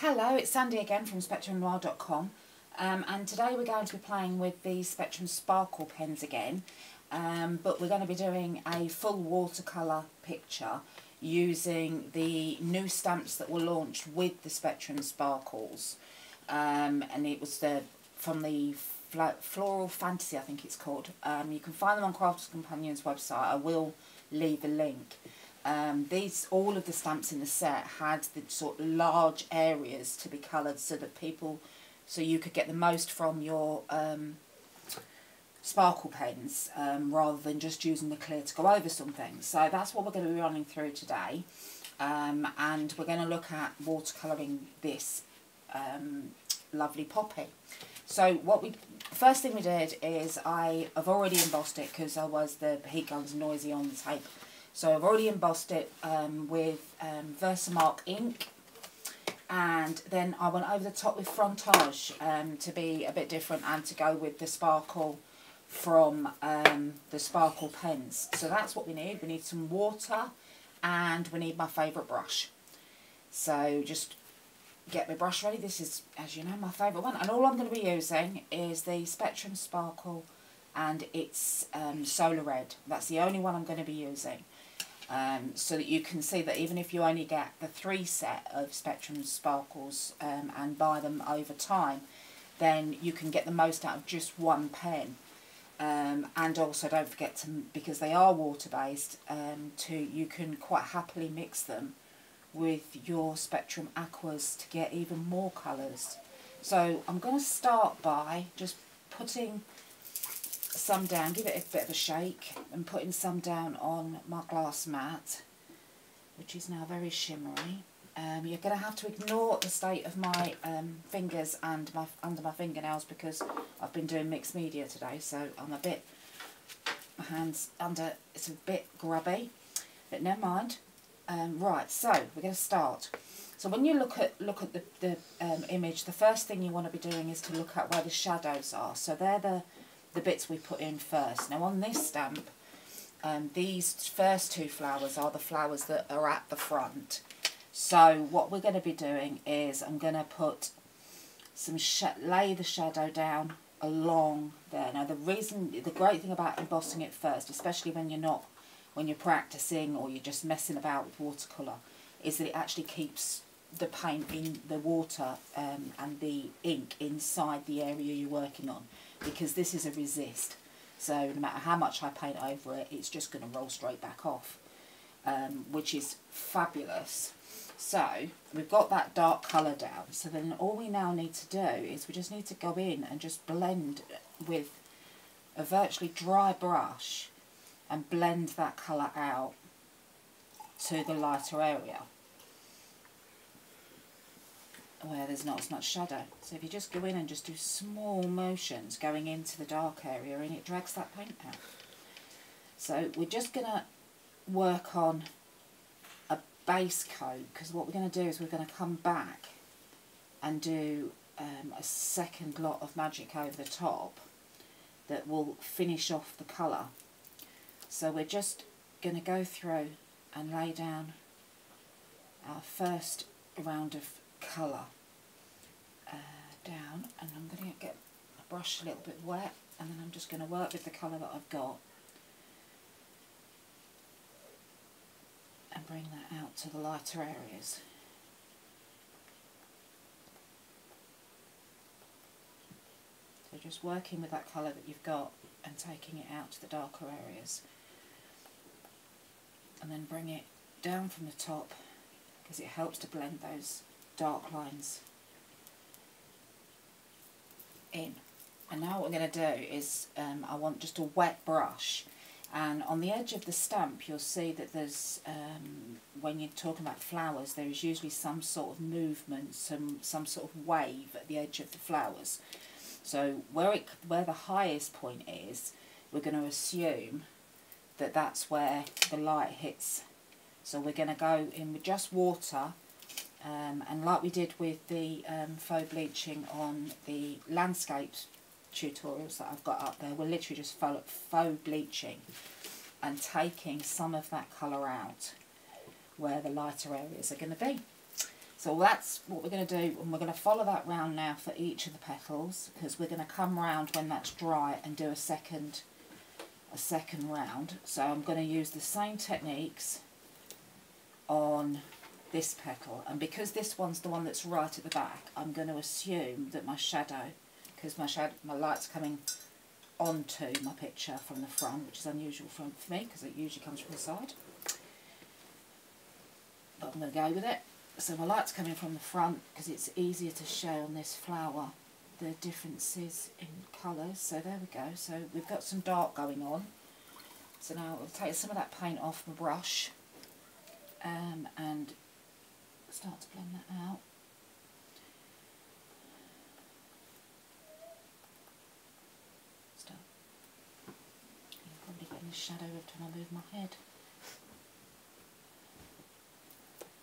Hello, it's Sandie again from SpectrumNoir.com um, and today we're going to be playing with the Spectrum Sparkle pens again um, but we're going to be doing a full watercolour picture using the new stamps that were launched with the Spectrum Sparkles um, and it was the from the Floral Fantasy I think it's called. Um, you can find them on Crafters Companion's website, I will leave a link. Um, these all of the stamps in the set had the sort of large areas to be coloured so that people so you could get the most from your um, sparkle pens um, rather than just using the clear to go over something. So that's what we're going to be running through today um, and we're going to look at watercolouring this um, lovely poppy. So what we first thing we did is I have already embossed it because I was the heat gun's noisy on the tape so I've already embossed it um, with um, Versamark ink and then I went over the top with Frantage um, to be a bit different and to go with the sparkle from um, the sparkle pens. So that's what we need. We need some water and we need my favourite brush. So just get my brush ready. This is, as you know, my favourite one. And all I'm going to be using is the Spectrum Sparkle and it's um, Solar Red. That's the only one I'm going to be using um, so that you can see that even if you only get the three set of Spectrum Sparkles um, and buy them over time, then you can get the most out of just one pen. Um, and also don't forget to, because they are water based, um, to you can quite happily mix them with your Spectrum Aquas to get even more colours. So I'm going to start by just putting some down, give it a bit of a shake and putting some down on my glass mat which is now very shimmery. Um, you're going to have to ignore the state of my um, fingers and my under my fingernails because I've been doing mixed media today so I'm a bit, my hands under, it's a bit grubby but never mind. Um, right, so we're going to start. So when you look at look at the, the um, image, the first thing you want to be doing is to look at where the shadows are. So they're the the bits we put in first. Now on this stamp, um, these first two flowers are the flowers that are at the front. So what we're going to be doing is I'm going to put some, lay the shadow down along there. Now the reason, the great thing about embossing it first, especially when you're not, when you're practicing or you're just messing about with watercolour, is that it actually keeps the paint in the water um, and the ink inside the area you're working on because this is a resist. So no matter how much I paint over it, it's just going to roll straight back off, um, which is fabulous. So we've got that dark colour down. So then all we now need to do is we just need to go in and just blend with a virtually dry brush and blend that colour out to the lighter area where there's not as much shadow. So if you just go in and just do small motions going into the dark area and it drags that paint out. So we're just going to work on a base coat because what we're going to do is we're going to come back and do um, a second lot of magic over the top that will finish off the colour. So we're just going to go through and lay down our first round of colour uh, down and I'm going to get my brush a little bit wet and then I'm just going to work with the colour that I've got and bring that out to the lighter areas. So just working with that colour that you've got and taking it out to the darker areas and then bring it down from the top because it helps to blend those dark lines in. And now what we're going to do is um, I want just a wet brush and on the edge of the stamp you'll see that there's, um, when you're talking about flowers, there is usually some sort of movement, some, some sort of wave at the edge of the flowers. So where, it, where the highest point is, we're going to assume that that's where the light hits. So we're going to go in with just water um, and like we did with the um, faux bleaching on the landscapes tutorials that I've got up there, we're literally just faux bleaching and taking some of that colour out where the lighter areas are going to be. So that's what we're going to do and we're going to follow that round now for each of the petals because we're going to come round when that's dry and do a second a second round. So I'm going to use the same techniques on this petal and because this one's the one that's right at the back I'm going to assume that my shadow because my shadow my light's coming onto my picture from the front which is unusual for, for me because it usually comes from the side. But I'm going to go with it. So my light's coming from the front because it's easier to show on this flower the differences in colours. So there we go. So we've got some dark going on. So now I'll take some of that paint off my brush um, and start to blend that out. You're probably getting the shadow every time I move my head.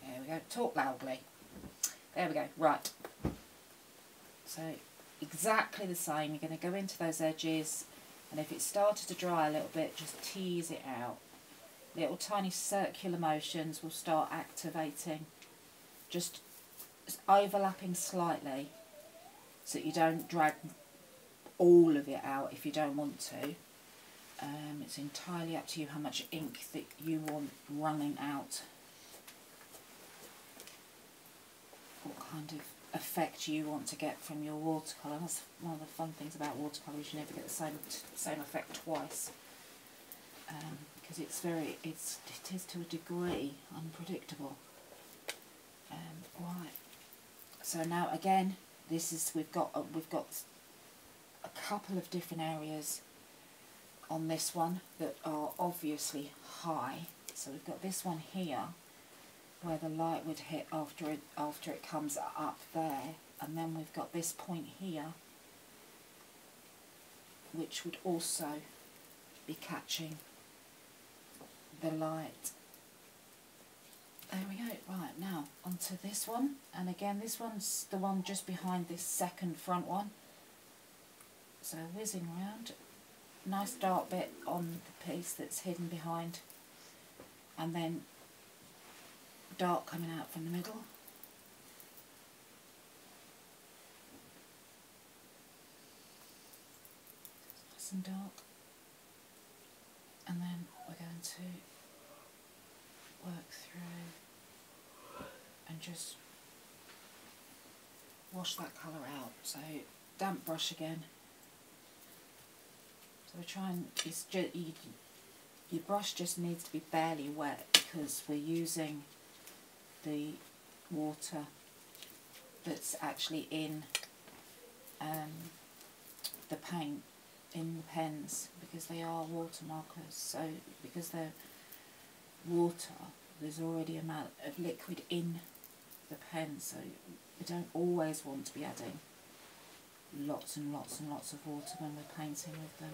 There we go, talk loudly. There we go, right. So exactly the same, you're going to go into those edges and if it started to dry a little bit, just tease it out. Little tiny circular motions will start activating just overlapping slightly so that you don't drag all of it out if you don't want to. Um, it's entirely up to you how much ink that you want running out. What kind of effect you want to get from your watercolour. That's one of the fun things about watercolours, you never get the same same effect twice. Because um, it's very, it's, it is to a degree unpredictable. Um, right. So now again, this is we've got uh, we've got a couple of different areas on this one that are obviously high. So we've got this one here where the light would hit after it after it comes up there, and then we've got this point here which would also be catching the light there we go. Right, now onto this one. And again, this one's the one just behind this second front one. So whizzing round. Nice dark bit on the piece that's hidden behind. And then dark coming out from the middle. Nice and dark. And then we're going to work through and just wash that colour out. So damp brush again. So we're trying, it's just, you, your brush just needs to be barely wet because we're using the water that's actually in um, the paint in the pens because they are water markers so because they're water, there's already a amount of liquid in the pen, so we don't always want to be adding lots and lots and lots of water when we're painting with them.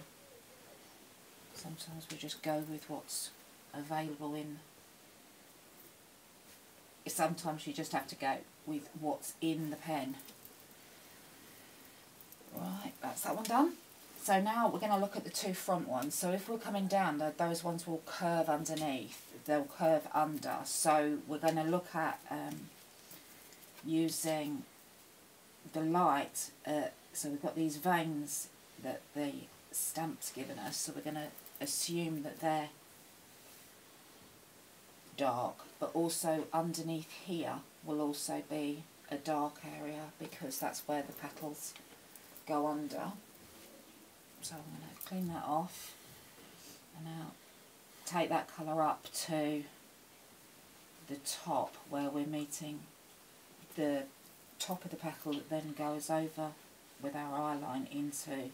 Sometimes we just go with what's available in sometimes you just have to go with what's in the pen. Right, that's that one done. So now we're going to look at the two front ones. So if we're coming down, those ones will curve underneath. They'll curve under. So we're going to look at um, using the light. Uh, so we've got these veins that the stamp's given us. So we're going to assume that they're dark. But also underneath here will also be a dark area because that's where the petals go under. So I'm going to clean that off and now take that colour up to the top where we're meeting the top of the petal that then goes over with our eye line into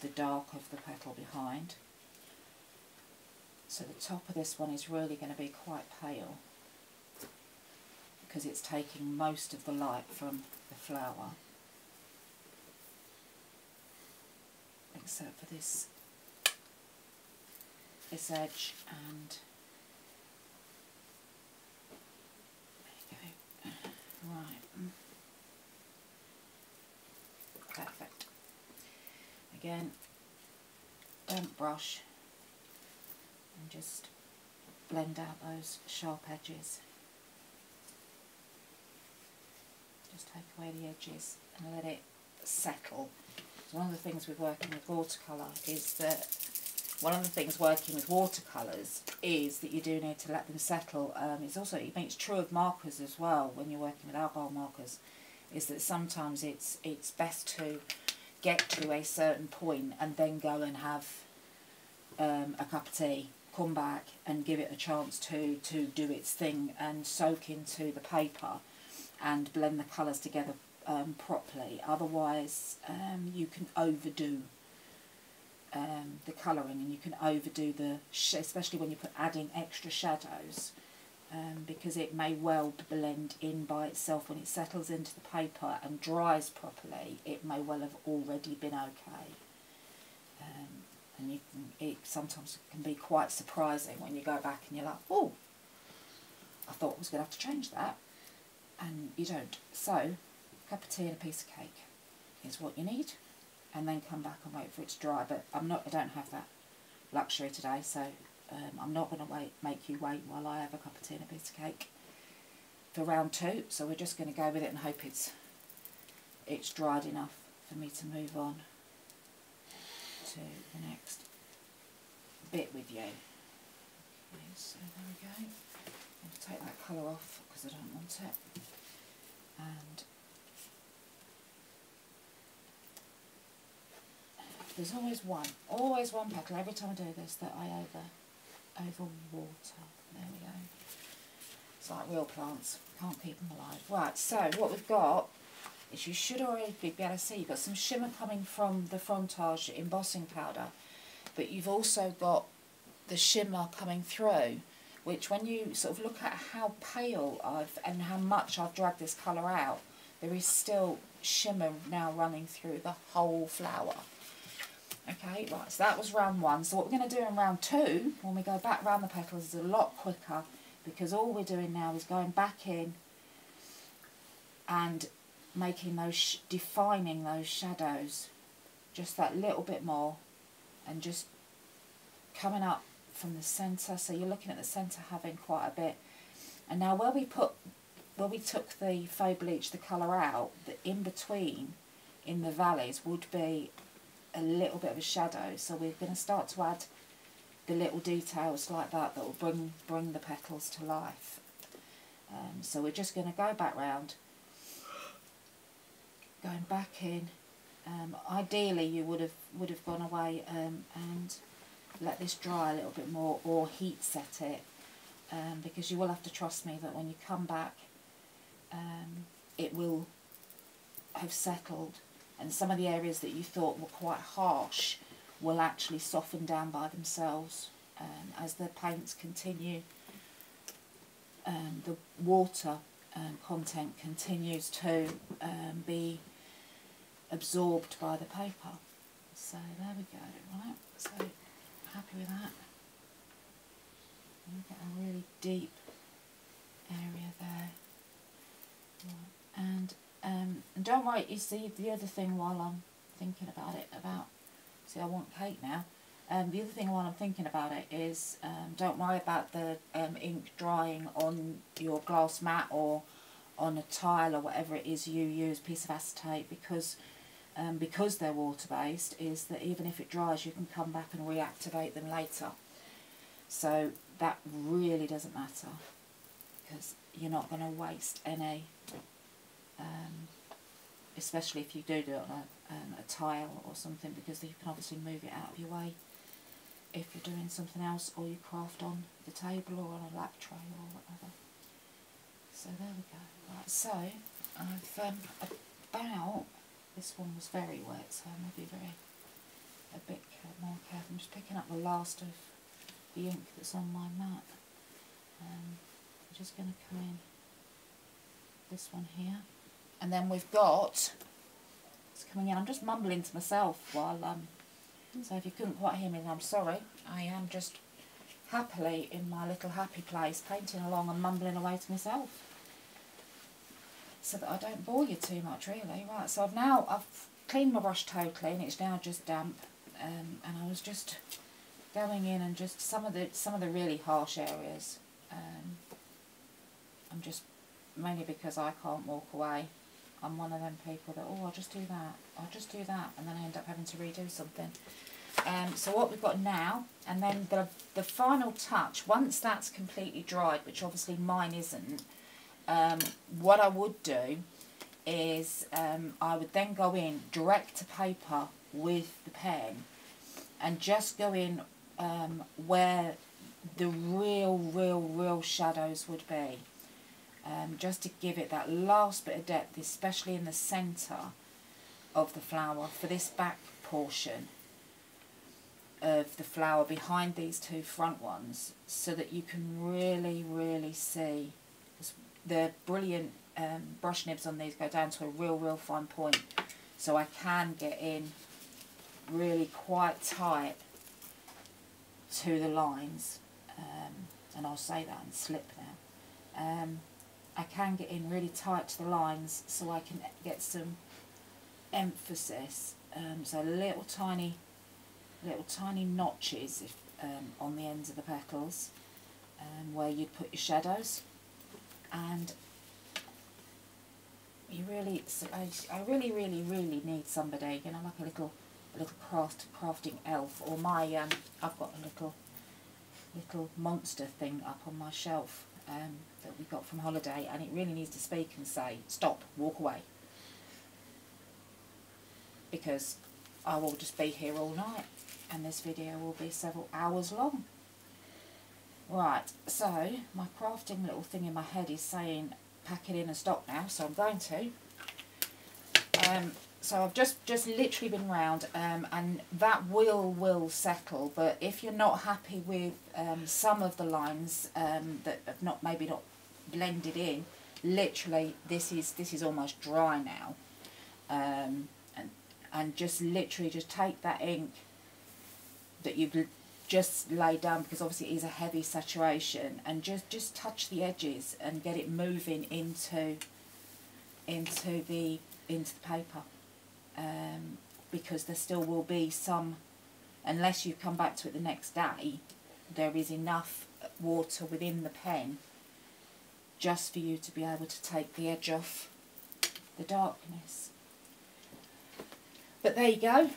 the dark of the petal behind. So the top of this one is really going to be quite pale because it's taking most of the light from the flower. except for this this edge and there you go. Right. Perfect. Again, don't brush and just blend out those sharp edges. just take away the edges and let it settle. One of the things with working with watercolour is that one of the things working with watercolours is that you do need to let them settle. Um, it's also, I mean, it's true of markers as well when you're working with alcohol markers, is that sometimes it's it's best to get to a certain point and then go and have um, a cup of tea, come back and give it a chance to, to do its thing and soak into the paper and blend the colours together um, properly. Otherwise, um, you can overdo um, the colouring and you can overdo the, especially when you put adding extra shadows, um, because it may well blend in by itself when it settles into the paper and dries properly. It may well have already been okay. Um, and you can, it sometimes can be quite surprising when you go back and you're like, oh, I thought I was going to have to change that, and you don't. So, a cup of tea and a piece of cake is what you need and then come back and wait for it to dry. But I'm not. I don't have that luxury today, so um, I'm not going to wait. Make you wait while I have a cup of tea and a piece of cake for round two. So we're just going to go with it and hope it's it's dried enough for me to move on to the next bit with you. Okay, so there we go. I'm going to take that colour off because I don't want it. And there's always one, always one petal every time I do this that I over, over water. There we go. It's like real plants, can't keep them alive. Right, so what we've got is you should already be able to see you've got some shimmer coming from the Frantage embossing powder, but you've also got the shimmer coming through, which when you sort of look at how pale I've and how much I've dragged this colour out, there is still shimmer now running through the whole flower. Okay, right, so that was round one. So what we're going to do in round two, when we go back round the petals, is a lot quicker because all we're doing now is going back in and making those, defining those shadows just that little bit more and just coming up from the centre. So you're looking at the centre having quite a bit. And now where we put, where we took the faux bleach, the colour out, the in between in the valleys would be a little bit of a shadow. So we're going to start to add the little details like that that will bring, bring the petals to life. Um, so we're just going to go back round, going back in. Um, ideally you would have would have gone away um, and let this dry a little bit more or heat set it um, because you will have to trust me that when you come back um, it will have settled and some of the areas that you thought were quite harsh will actually soften down by themselves um, as the paints continue. Um, the water um, content continues to um, be absorbed by the paper. So there we go, right? So happy with that. get a really deep area there. Right. And um, and don't worry, you see the other thing while I'm thinking about it, about, see I want cake now, um, the other thing while I'm thinking about it is um, don't worry about the um, ink drying on your glass mat or on a tile or whatever it is you use, piece of acetate, because um, because they're water based is that even if it dries you can come back and reactivate them later. So that really doesn't matter because you're not going to waste any um, especially if you do do it on a, um, a tile or something because you can obviously move it out of your way if you're doing something else or you craft on the table or on a lap tray or whatever. So there we go. Right, so I've um, about, this one was very wet so I'm going to be very, a bit more careful. I'm just picking up the last of the ink that's on my mat. Um, I'm just going to come in this one here and then we've got, it's coming in, I'm just mumbling to myself while, um, so if you couldn't quite hear me, then I'm sorry. I am just happily in my little happy place, painting along and mumbling away to myself. So that I don't bore you too much, really. Right, so I've now, I've cleaned my brush totally, and it's now just damp. Um, and I was just going in and just some of the some of the really harsh areas. Um, I'm just mainly because I can't walk away I'm one of them people that, oh, I'll just do that, I'll just do that, and then I end up having to redo something. Um, so what we've got now, and then the, the final touch, once that's completely dried, which obviously mine isn't, um, what I would do is um, I would then go in direct to paper with the pen and just go in um, where the real, real, real shadows would be. Um, just to give it that last bit of depth, especially in the centre of the flower for this back portion of the flower behind these two front ones so that you can really, really see the brilliant um, brush nibs on these go down to a real, real fine point. So I can get in really quite tight to the lines. Um, and I'll say that and slip now. Um, I can get in really tight to the lines so I can get some emphasis. Um, so little tiny, little tiny notches if, um, on the ends of the petals um, where you'd put your shadows. And you really, I, I really, really, really need somebody, you know, like a little, a little craft, crafting elf, or my, um, I've got a little, little monster thing up on my shelf um, that we got from holiday, and it really needs to speak and say, stop, walk away, because I will just be here all night, and this video will be several hours long. Right, so my crafting little thing in my head is saying pack it in and stop now, so I'm going to. Um, so I've just, just literally been round um, and that will will settle but if you're not happy with um, some of the lines um, that have not maybe not blended in literally this is this is almost dry now. Um, and, and just literally just take that ink that you've just lay down because obviously it is a heavy saturation and just just touch the edges and get it moving into into the into the paper um, because there still will be some unless you come back to it the next day there is enough water within the pen just for you to be able to take the edge off the darkness. But there you go.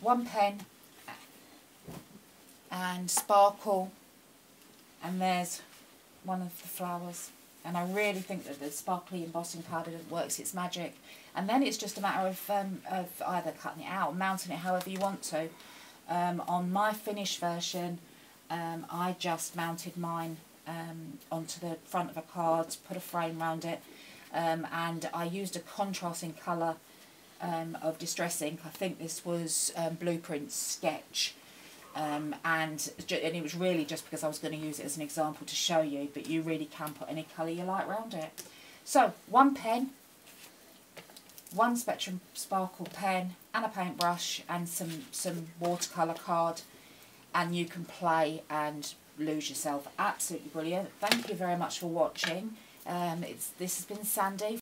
One pen and sparkle and there's one of the flowers and I really think that the sparkly embossing powder works its magic and then it's just a matter of, um, of either cutting it out or mounting it however you want to um, on my finished version um, I just mounted mine um, onto the front of a card put a frame around it um, and I used a contrasting colour um, of Distress ink. I think this was Blueprint Sketch. Um, and, and it was really just because I was going to use it as an example to show you, but you really can put any colour you like around it. So, one pen, one Spectrum Sparkle pen, and a paintbrush, and some, some watercolour card, and you can play and lose yourself. Absolutely brilliant. Thank you very much for watching. Um, it's This has been Sandie